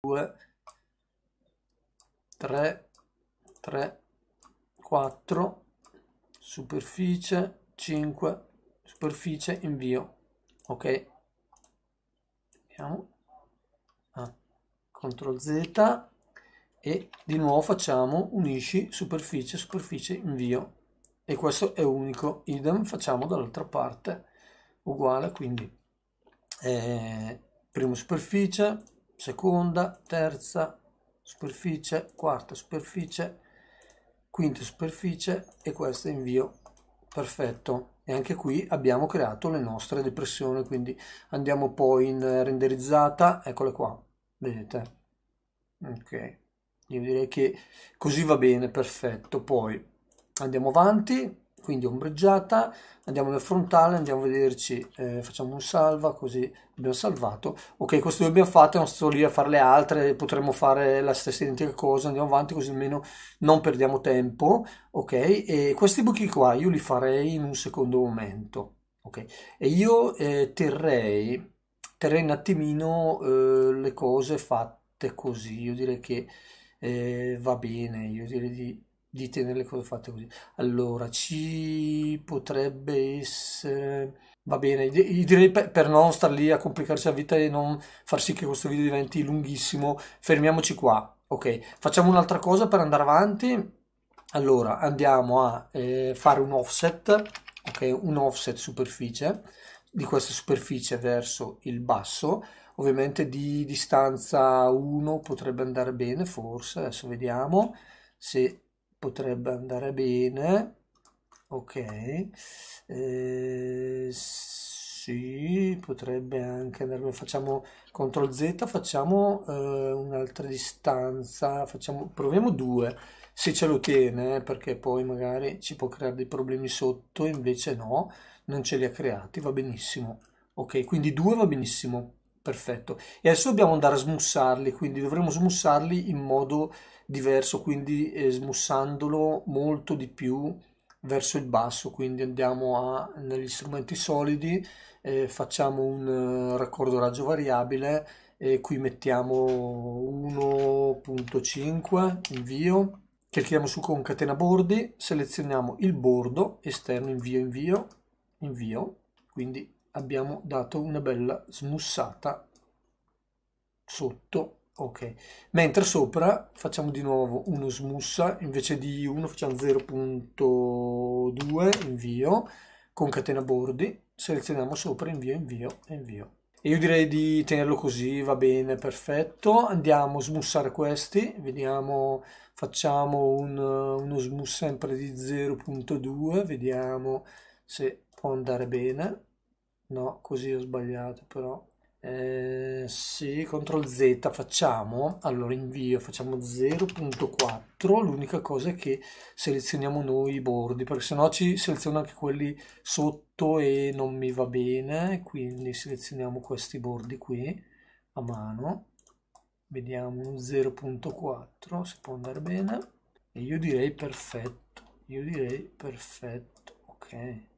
2 3 3 4 superficie 5 superficie invio ok? Andiamo ah, CTRL Z e di nuovo facciamo unisci superficie superficie invio. E questo è unico idem facciamo dall'altra parte uguale quindi eh, prima superficie seconda terza superficie quarta superficie quinta superficie e questo invio perfetto. E anche qui abbiamo creato le nostre depressioni quindi andiamo poi in renderizzata. Eccole qua vedete? Ok io direi che così va bene perfetto. Poi andiamo avanti quindi ombreggiata andiamo nel frontale andiamo a vederci eh, facciamo un salva così abbiamo salvato. Ok questo due abbiamo fatto non sto lì a fare le altre potremmo fare la stessa identica cosa andiamo avanti così almeno non perdiamo tempo ok? E questi buchi qua io li farei in un secondo momento ok? E io eh, terrei terrei un attimino eh, le cose fatte così. Io direi che eh, va bene io direi di di tenere le cose fatte così. Allora, ci potrebbe essere... Va bene, direi per non star lì a complicarci la vita e non far sì che questo video diventi lunghissimo, fermiamoci qua. Ok, facciamo un'altra cosa per andare avanti. Allora, andiamo a eh, fare un offset, ok, un offset superficie di questa superficie verso il basso ovviamente di distanza 1 potrebbe andare bene forse adesso vediamo se potrebbe andare bene. Ok. Eh, sì potrebbe anche andare bene. Facciamo CTRL Z facciamo eh, un'altra distanza. Facciamo proviamo due se ce lo tiene eh, perché poi magari ci può creare dei problemi sotto invece no non ce li ha creati va benissimo. Ok quindi due va benissimo perfetto. E adesso dobbiamo andare a smussarli quindi dovremo smussarli in modo diverso, quindi eh, smussandolo molto di più verso il basso, quindi andiamo a, negli strumenti solidi, eh, facciamo un uh, raccordo raggio variabile e qui mettiamo 1.5, invio, clicchiamo su concatena bordi, selezioniamo il bordo esterno, invio, invio, invio, quindi abbiamo dato una bella smussata sotto ok. Mentre sopra facciamo di nuovo uno smussa invece di 1 facciamo 0.2 invio concatena bordi. Selezioniamo sopra invio invio invio. E io direi di tenerlo così va bene perfetto. Andiamo a smussare questi. Vediamo facciamo un, uno smus sempre di 0.2 vediamo se può andare bene. No così ho sbagliato però eh, sì, CTRL Z facciamo, allora invio, facciamo 0.4, l'unica cosa è che selezioniamo noi i bordi, perché sennò ci seleziona anche quelli sotto e non mi va bene, quindi selezioniamo questi bordi qui a mano, vediamo 0.4 se può andare bene, e io direi perfetto, io direi perfetto, ok.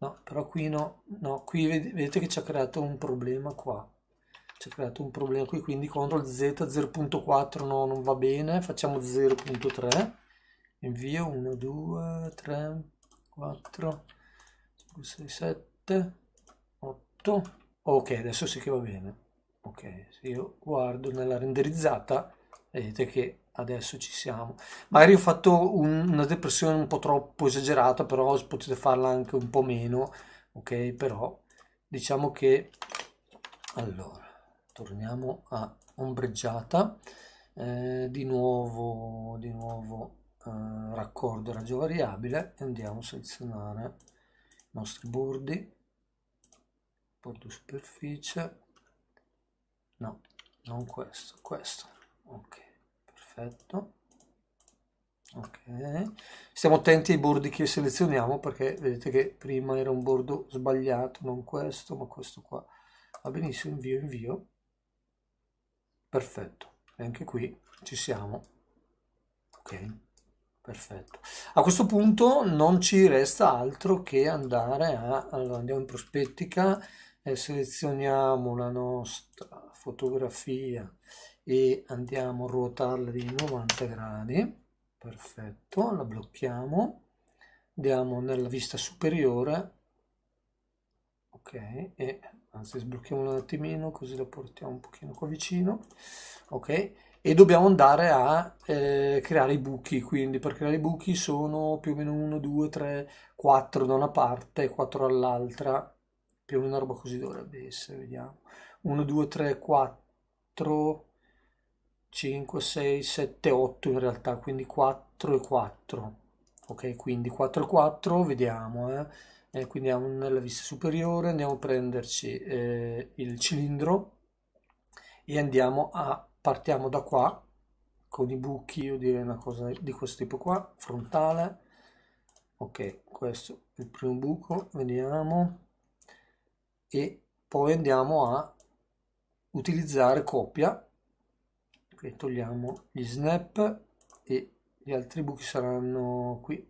No, però qui no, no, qui vedete che ci ha creato un problema qua. Ci ha creato un problema qui, quindi CTRL Z 0.4 no, non va bene, facciamo 0.3. Invio 1, 2, 3, 4, 5, 6, 7, 8. Ok, adesso sì che va bene. Ok, se io guardo nella renderizzata, vedete che adesso ci siamo. Magari ho fatto un, una depressione un po' troppo esagerata, però potete farla anche un po' meno, ok? Però diciamo che allora torniamo a ombreggiata, eh, di nuovo, di nuovo eh, raccordo raggio variabile e andiamo a selezionare i nostri bordi, bordo superficie, no, non questo, questo, ok perfetto. Ok. Stiamo attenti ai bordi che selezioniamo perché vedete che prima era un bordo sbagliato non questo ma questo qua. Va benissimo invio invio. Perfetto. E anche qui ci siamo. Ok perfetto. A questo punto non ci resta altro che andare a allora andiamo in prospettica e selezioniamo la nostra fotografia e andiamo a ruotarla di 90 gradi. Perfetto la blocchiamo. Andiamo nella vista superiore. Ok e anzi sblocchiamo un attimino così la portiamo un pochino qua vicino. Ok e dobbiamo andare a eh, creare i buchi quindi per creare i buchi sono più o meno 1 2 3 4 da una parte e 4 dall'altra più o meno una roba così dovrebbe essere vediamo. 1 2 3 4 5 6 7 8 in realtà quindi 4 e 4 ok quindi 4 e 4 vediamo eh. Eh, quindi andiamo nella vista superiore, andiamo a prenderci eh, il cilindro e andiamo a, partiamo da qua con i buchi, io direi una cosa di questo tipo qua, frontale, ok, questo è il primo buco, vediamo, e poi andiamo a utilizzare copia, ok, togliamo gli snap e gli altri buchi saranno qui,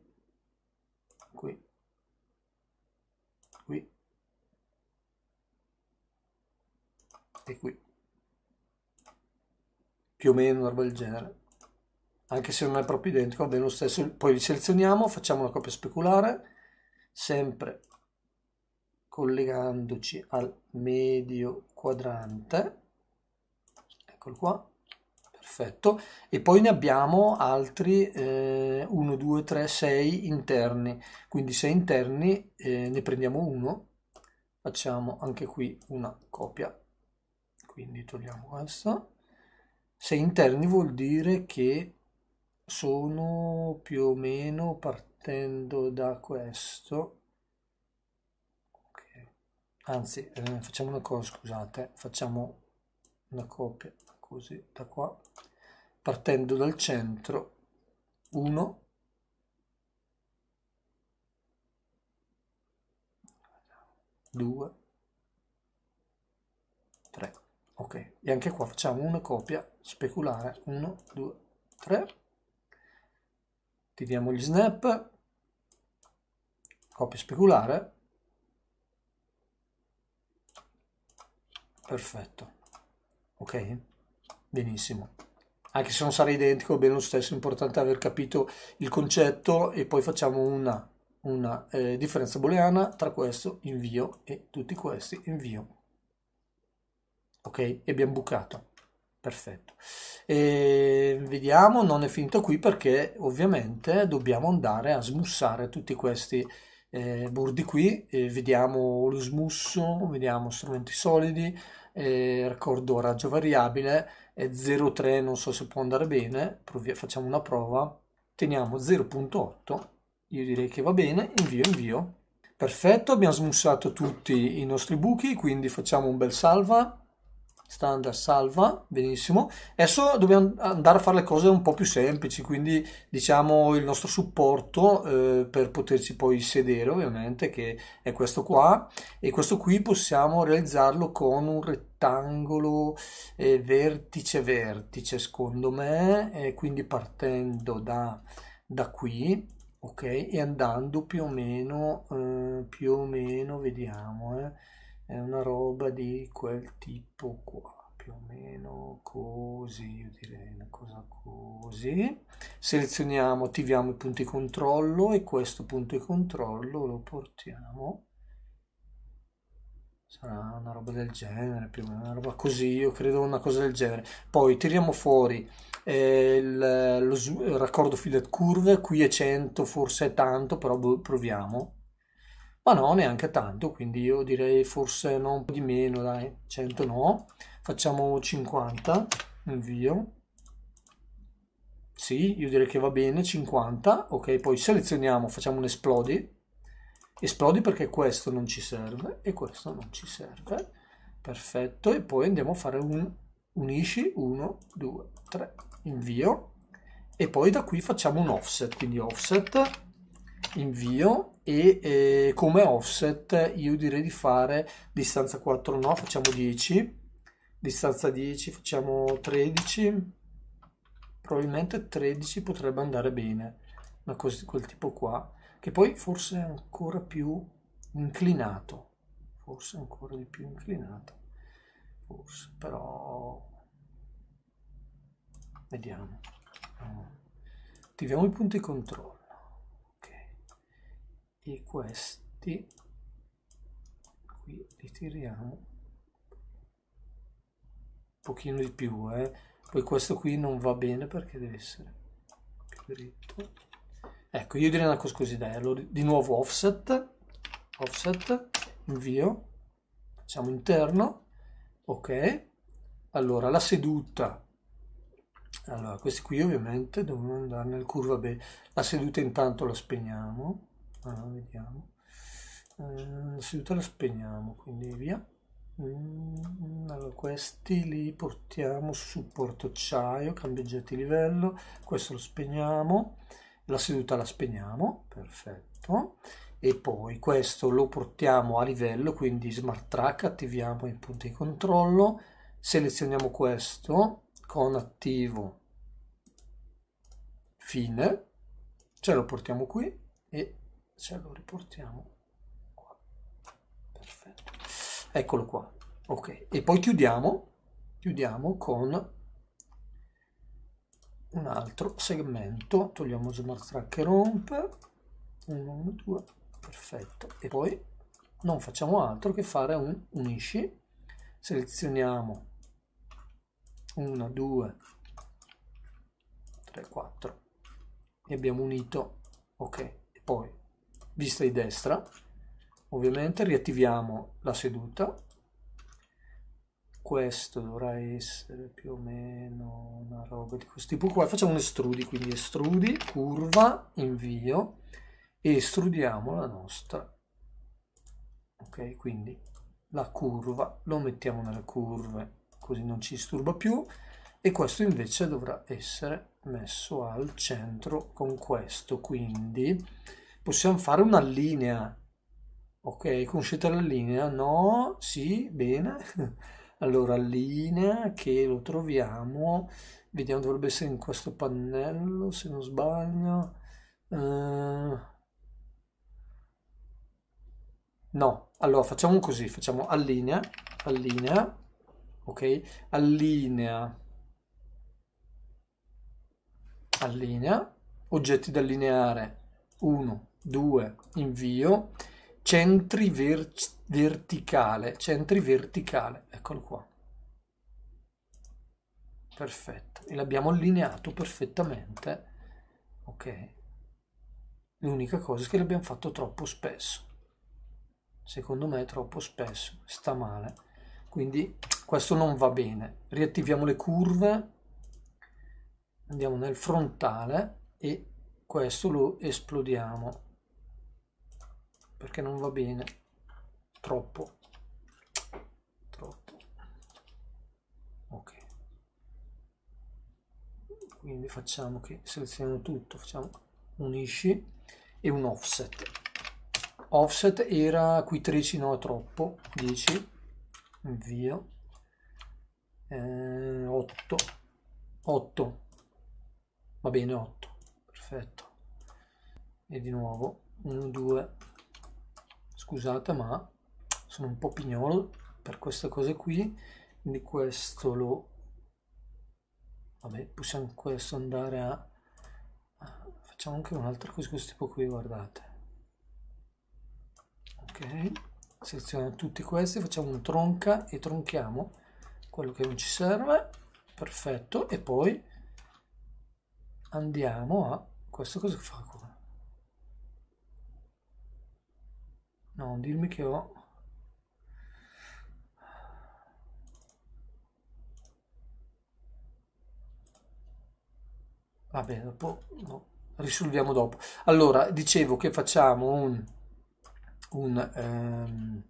qui, qui. E qui. Più o meno una roba del genere. Anche se non è proprio identico va bene lo stesso. Poi li selezioniamo facciamo una copia speculare sempre collegandoci al medio quadrante. Eccolo qua perfetto. E poi ne abbiamo altri eh, 1 2 3 6 interni. Quindi 6 interni eh, ne prendiamo uno. Facciamo anche qui una copia. Quindi togliamo questo. 6 interni vuol dire che sono più o meno partendo da questo. Okay. anzi eh, facciamo una cosa scusate. Facciamo una copia così da qua partendo dal centro 1 2 3 ok e anche qua facciamo una copia speculare 1 2 3 tiriamo gli snap copia speculare. Perfetto. Ok benissimo. Anche se non sarà identico bene lo stesso è importante aver capito il concetto e poi facciamo una, una eh, differenza booleana tra questo invio e tutti questi invio. Ok? E abbiamo bucato. Perfetto. E vediamo non è finito qui perché ovviamente dobbiamo andare a smussare tutti questi eh, bordi qui. E vediamo lo smusso vediamo strumenti solidi raccordo raggio variabile è 0,3 non so se può andare bene Provi facciamo una prova. Teniamo 0.8 io direi che va bene invio invio. Perfetto abbiamo smussato tutti i nostri buchi quindi facciamo un bel salva standard salva, benissimo. Adesso dobbiamo andare a fare le cose un po' più semplici, quindi diciamo il nostro supporto eh, per poterci poi sedere ovviamente, che è questo qua, e questo qui possiamo realizzarlo con un rettangolo eh, vertice-vertice, secondo me, e quindi partendo da, da qui, ok, e andando più o meno, eh, più o meno, vediamo, eh è una roba di quel tipo qua più o meno così io direi una cosa così. Selezioniamo attiviamo i punti controllo e questo punto di controllo lo portiamo. Sarà una roba del genere più o meno una roba così io credo una cosa del genere. Poi tiriamo fuori eh, il, lo, il raccordo fillet curve qui è 100 forse è tanto però boh, proviamo ma no, neanche tanto, quindi io direi forse non di meno, dai, 100 no, facciamo 50, invio, sì, io direi che va bene, 50, ok, poi selezioniamo, facciamo un esplodi, esplodi perché questo non ci serve e questo non ci serve, perfetto, e poi andiamo a fare un unisci, 1, 2, 3, invio, e poi da qui facciamo un offset, quindi offset, invio e eh, come offset io direi di fare distanza 4 no facciamo 10 distanza 10 facciamo 13 probabilmente 13 potrebbe andare bene cosa di quel tipo qua che poi forse è ancora più inclinato. Forse ancora di più inclinato. Forse però vediamo. Attiviamo i punti controllo. E questi qui li tiriamo un pochino di più, eh. Poi questo qui non va bene perché deve essere più dritto. Ecco, io direi una cosa così, dai, allora di nuovo offset, offset, invio, facciamo interno, ok. Allora, la seduta allora questi qui ovviamente devono andare nel curva B la seduta intanto la spegniamo allora, vediamo. Eh, la seduta la spegniamo quindi via. Mm, allora questi li portiamo su supporto acciaio cambeggiati livello. Questo lo spegniamo la seduta la spegniamo perfetto. E poi questo lo portiamo a livello quindi smart track attiviamo i punti di controllo selezioniamo questo con attivo fine, ce lo portiamo qui e ce lo riportiamo qua. Perfetto. Eccolo qua. Ok, e poi chiudiamo, chiudiamo con un altro segmento, togliamo smart tracker romp, 1, 1, 2, perfetto, e poi non facciamo altro che fare un unisci, selezioniamo 1, 2, 3, 4 e abbiamo unito, ok, e poi vista di destra, ovviamente riattiviamo la seduta, questo dovrà essere più o meno una roba di questo tipo qua, facciamo un estrudi, quindi estrudi, curva, invio e estrudiamo la nostra, ok, quindi la curva, lo mettiamo nelle curve così non ci disturba più. E questo invece dovrà essere messo al centro con questo quindi possiamo fare una linea. Ok conoscete la linea? No? Sì? Bene. Allora linea che lo troviamo. Vediamo dovrebbe essere in questo pannello se non sbaglio. Uh, no. Allora facciamo così. Facciamo allinea allinea ok? Allinea, allinea, oggetti da allineare, 1, 2, invio, centri ver verticale, centri verticale, eccolo qua. Perfetto, e l'abbiamo allineato perfettamente, ok? L'unica cosa è che l'abbiamo fatto troppo spesso. Secondo me troppo spesso, sta male. Quindi questo non va bene riattiviamo le curve andiamo nel frontale e questo lo esplodiamo perché non va bene. Troppo. Troppo. Ok. Quindi facciamo che selezioniamo tutto. Facciamo unisci e un offset. Offset era qui 13 no troppo. 10 invio eh, 8 8 va bene 8 perfetto. E di nuovo. 1 2 scusate ma sono un po' pignolo per queste cose qui quindi questo lo vabbè possiamo questo andare a facciamo anche un'altra cosa questo tipo qui guardate. Ok selezioniamo tutti questi facciamo un tronca e tronchiamo quello che non ci serve perfetto e poi andiamo a questo cosa fa qua no dirmi che ho. Vabbè dopo no, risolviamo dopo. Allora dicevo che facciamo un un um,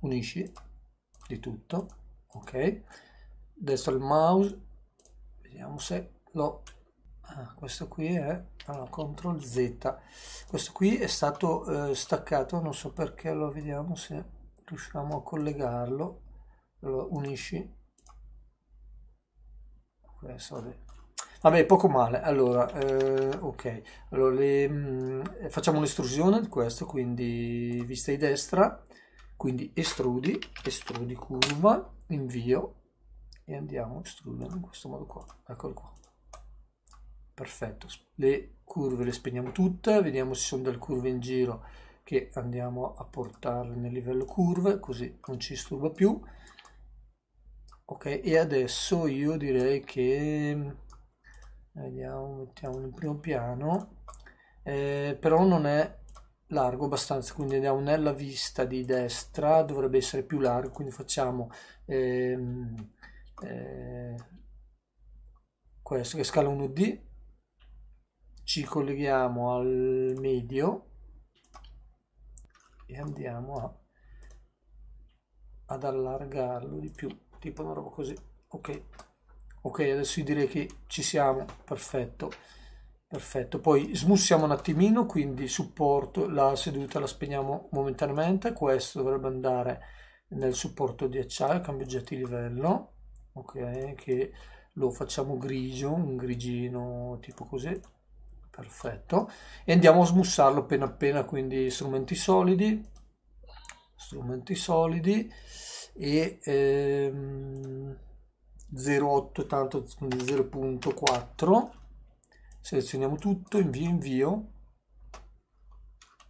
unisci di tutto ok? Destro il mouse vediamo se lo ah, questo qui è allora, CTRL Z. Questo qui è stato eh, staccato non so perché lo vediamo se riusciamo a collegarlo. Allora, unisci. Questo vabbè. Vabbè poco male. Allora eh, ok. Allora le, mh, mm, facciamo un'estrusione di questo quindi vista di destra quindi estrudi estrudi curva invio e andiamo a estrudere in questo modo qua. Eccolo qua perfetto. Le curve le spegniamo tutte vediamo se sono delle curve in giro che andiamo a portarle nel livello curve così non ci disturba più. Ok e adesso io direi che vediamo mettiamolo in primo piano. Eh, però non è largo abbastanza quindi andiamo nella vista di destra dovrebbe essere più largo quindi facciamo ehm, eh, questo che è scala 1D ci colleghiamo al medio e andiamo a, ad allargarlo di più tipo una roba così. Ok. Ok adesso direi che ci siamo. Perfetto. Perfetto. Poi smussiamo un attimino quindi supporto la seduta la spegniamo momentaneamente. Questo dovrebbe andare nel supporto di acciaio cambio oggetti di livello. Ok che lo facciamo grigio un grigino tipo così perfetto. E andiamo a smussarlo appena appena quindi strumenti solidi strumenti solidi e ehm, 0,8 tanto quindi 0.4 selezioniamo tutto invio invio.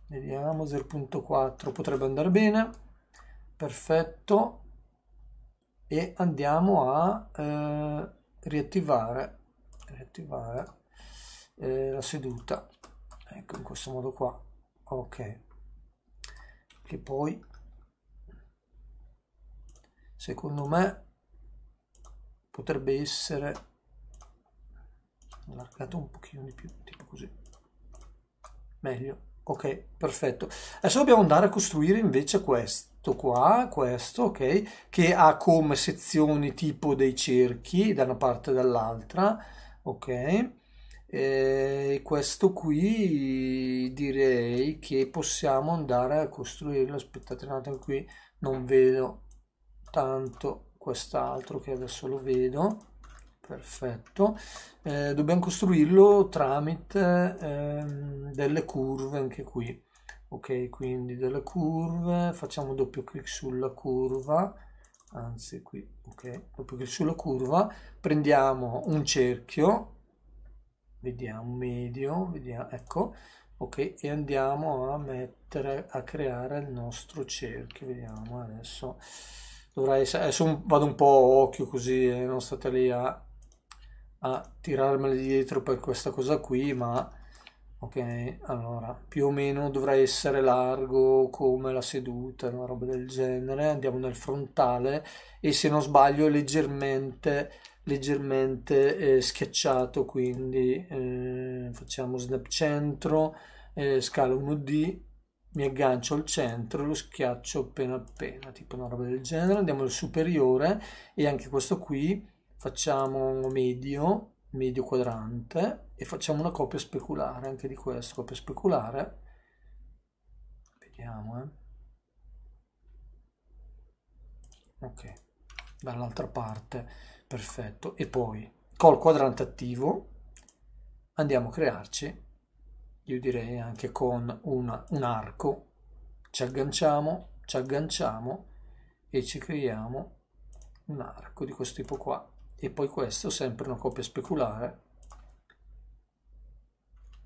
Vediamo 0.4 potrebbe andare bene. Perfetto. E andiamo a eh, riattivare, riattivare eh, la seduta. Ecco in questo modo qua. Ok. Che poi secondo me potrebbe essere allargato un pochino di più tipo così. Meglio. Ok perfetto. Adesso dobbiamo andare a costruire invece questo qua questo ok che ha come sezioni tipo dei cerchi da una parte e dall'altra ok e questo qui direi che possiamo andare a costruirlo aspettate un attimo qui non vedo tanto quest'altro che adesso lo vedo perfetto. Eh, dobbiamo costruirlo tramite eh, delle curve anche qui. Ok quindi delle curve facciamo doppio clic sulla curva anzi qui ok doppio clic sulla curva prendiamo un cerchio vediamo medio vediamo ecco. Ok e andiamo a mettere a creare il nostro cerchio vediamo adesso. Essere adesso vado un po' occhio così eh, non state lì a a tirarmele dietro per questa cosa qui ma ok allora più o meno dovrà essere largo come la seduta una roba del genere. Andiamo nel frontale e se non sbaglio leggermente leggermente eh, schiacciato quindi eh, facciamo snap centro eh, scala 1D mi aggancio al centro e lo schiaccio appena appena tipo una roba del genere andiamo al superiore e anche questo qui facciamo medio, medio quadrante e facciamo una copia speculare anche di questo, copia speculare. Vediamo, eh. Ok, dall'altra parte, perfetto. E poi col quadrante attivo andiamo a crearci, io direi anche con una, un arco, ci agganciamo, ci agganciamo e ci creiamo un arco di questo tipo qua. E poi questo sempre una copia speculare.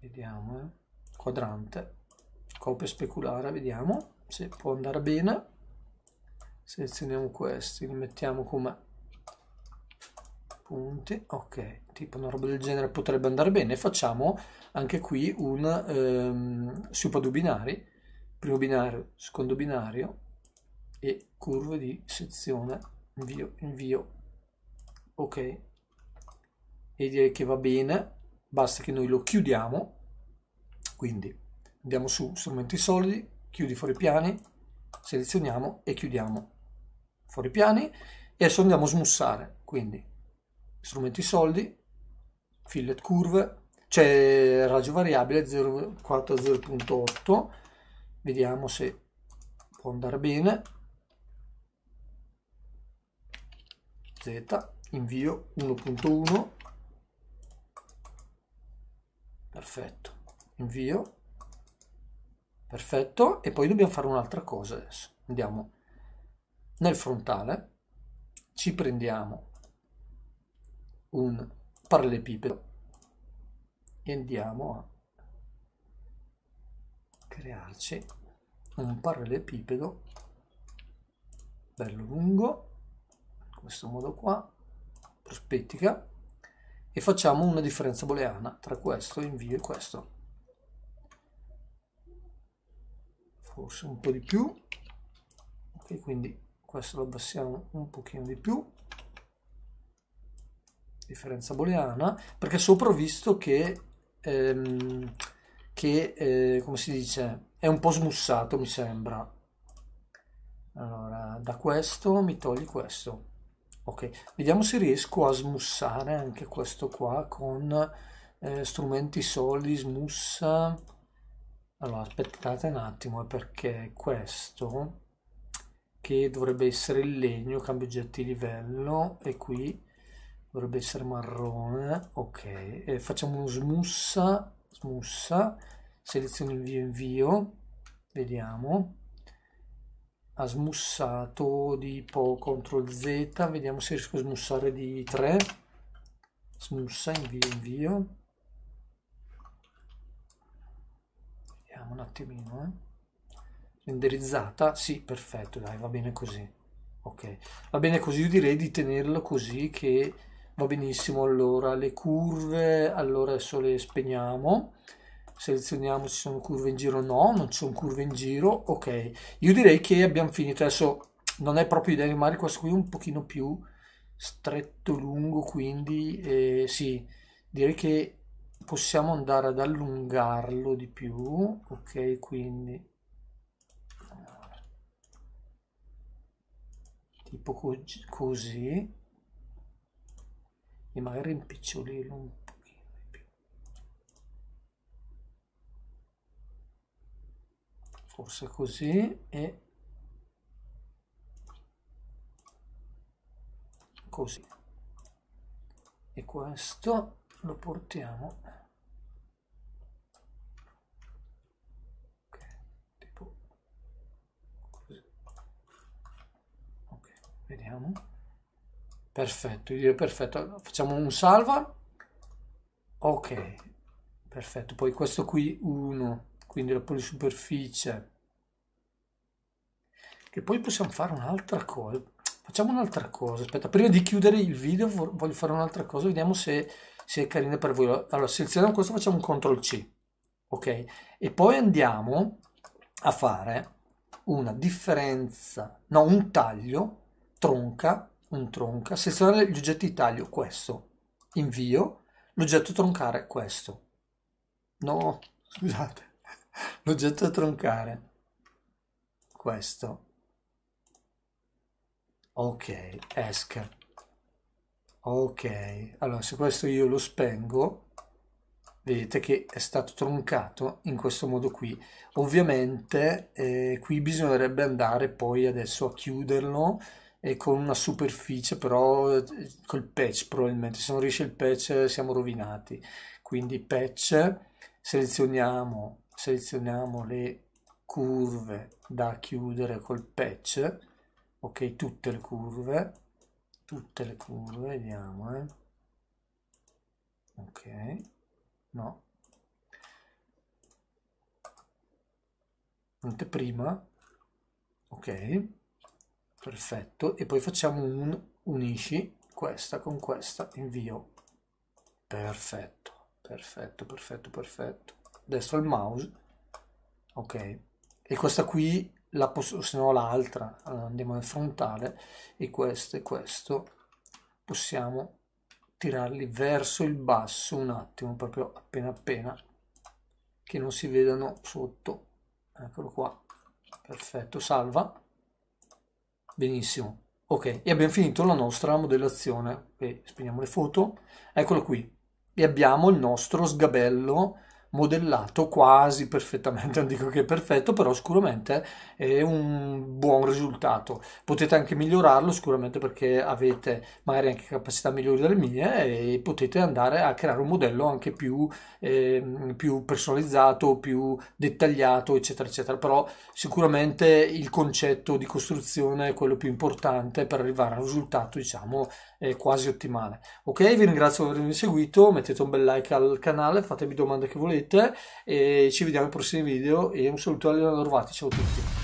Vediamo eh. quadrante. Copia speculare vediamo se può andare bene. Selezioniamo questi li mettiamo come punti ok tipo una roba del genere potrebbe andare bene. Facciamo anche qui un ehm, su due binari primo binario secondo binario e curve di sezione invio invio ok. E direi che va bene basta che noi lo chiudiamo. Quindi andiamo su strumenti solidi chiudi fuori piani selezioniamo e chiudiamo fuori piani. E adesso andiamo a smussare quindi strumenti solidi fillet curve c'è raggio variabile 0,4 a 0.8 vediamo se può andare bene. Z invio 1.1 perfetto invio. Perfetto e poi dobbiamo fare un'altra cosa adesso. Andiamo nel frontale ci prendiamo un parallelepipedo e andiamo a crearci un parallelepipedo bello lungo in questo modo qua prospettica e facciamo una differenza booleana tra questo invio e questo. Forse un po' di più. Ok quindi questo lo abbassiamo un pochino di più differenza booleana perché sopra ho visto che ehm, che eh, come si dice è un po' smussato mi sembra. Allora da questo mi togli questo. Ok vediamo se riesco a smussare anche questo qua con eh, strumenti solidi smussa. Allora aspettate un attimo perché questo che dovrebbe essere il legno cambio oggetti livello e qui dovrebbe essere marrone ok. E facciamo uno smussa smussa seleziono invio invio vediamo. Ha smussato di poco CTRL Z vediamo se riesco a smussare di 3 smussa invio invio. Vediamo un attimino eh. renderizzata sì perfetto dai va bene così. Ok va bene così io direi di tenerlo così che va benissimo allora le curve allora adesso le spegniamo. Selezioniamo se sono curve in giro no non ci sono curve in giro ok. Io direi che abbiamo finito adesso non è proprio ideale ma questo qui un pochino più stretto lungo quindi eh, sì direi che possiamo andare ad allungarlo di più ok quindi. Tipo così e magari impicciolirlo un forse così e così. E questo lo portiamo. Vediamo perfetto io perfetto. Facciamo un salva. Ok perfetto. Poi questo qui 1 quindi la polisuperficie che poi possiamo fare un'altra cosa facciamo un'altra cosa. Aspetta prima di chiudere il video voglio fare un'altra cosa vediamo se, se è carina per voi. Allora selezioniamo questo facciamo un CTRL C ok? E poi andiamo a fare una differenza no un taglio tronca un tronca. Selezionare gli oggetti di taglio questo. Invio. L'oggetto troncare questo. No scusate. L'oggetto troncare. Questo. Ok esca. Ok allora se questo io lo spengo vedete che è stato troncato in questo modo qui. Ovviamente eh, qui bisognerebbe andare poi adesso a chiuderlo e con una superficie però eh, col patch probabilmente. Se non riesce il patch siamo rovinati. Quindi patch selezioniamo selezioniamo le curve da chiudere col patch. Ok tutte le curve tutte le curve vediamo eh. ok no. Anteprima ok perfetto. E poi facciamo un unisci questa con questa invio. Perfetto perfetto perfetto perfetto. Destro il mouse. Ok. E questa qui la posso se no l'altra allora andiamo nel frontale e questo e questo possiamo tirarli verso il basso un attimo proprio appena appena che non si vedano sotto. Eccolo qua. Perfetto salva benissimo. Ok e abbiamo finito la nostra modellazione. E spegniamo le foto. Eccolo qui. E abbiamo il nostro sgabello modellato quasi perfettamente, non dico che è perfetto, però sicuramente è un buon risultato. Potete anche migliorarlo sicuramente perché avete magari anche capacità migliori delle mie e potete andare a creare un modello anche più, eh, più personalizzato, più dettagliato, eccetera, eccetera. Però sicuramente il concetto di costruzione è quello più importante per arrivare a un risultato, diciamo, eh, quasi ottimale. Ok, vi ringrazio per avermi seguito, mettete un bel like al canale, fatemi domande che volete e ci vediamo ai prossimi video e un saluto a Leonardo Rovati, ciao a tutti.